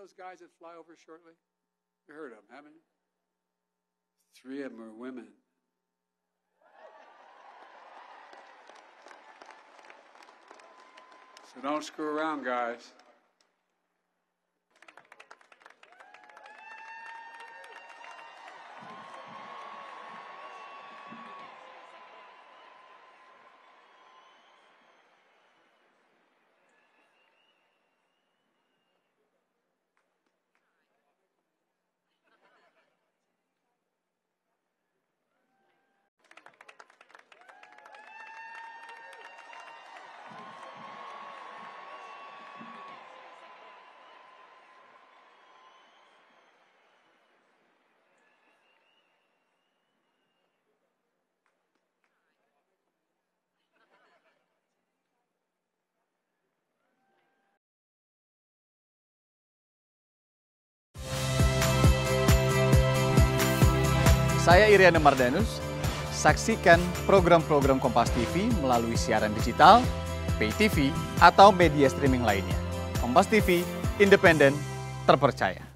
those guys that fly over shortly? You heard of them, haven't you? Three of them are women. So don't screw around, guys. Saya Iriana Mardanus. Saksikan program-program Kompas TV melalui siaran digital, pay TV, atau media streaming lainnya. Kompas TV, independen, terpercaya.